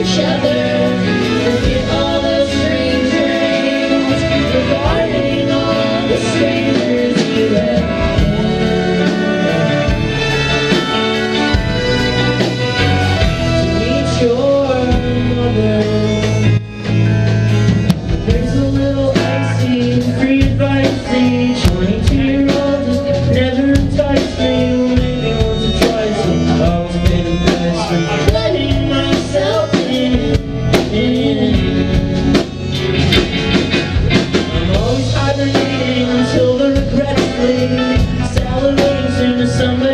each other. Somebody.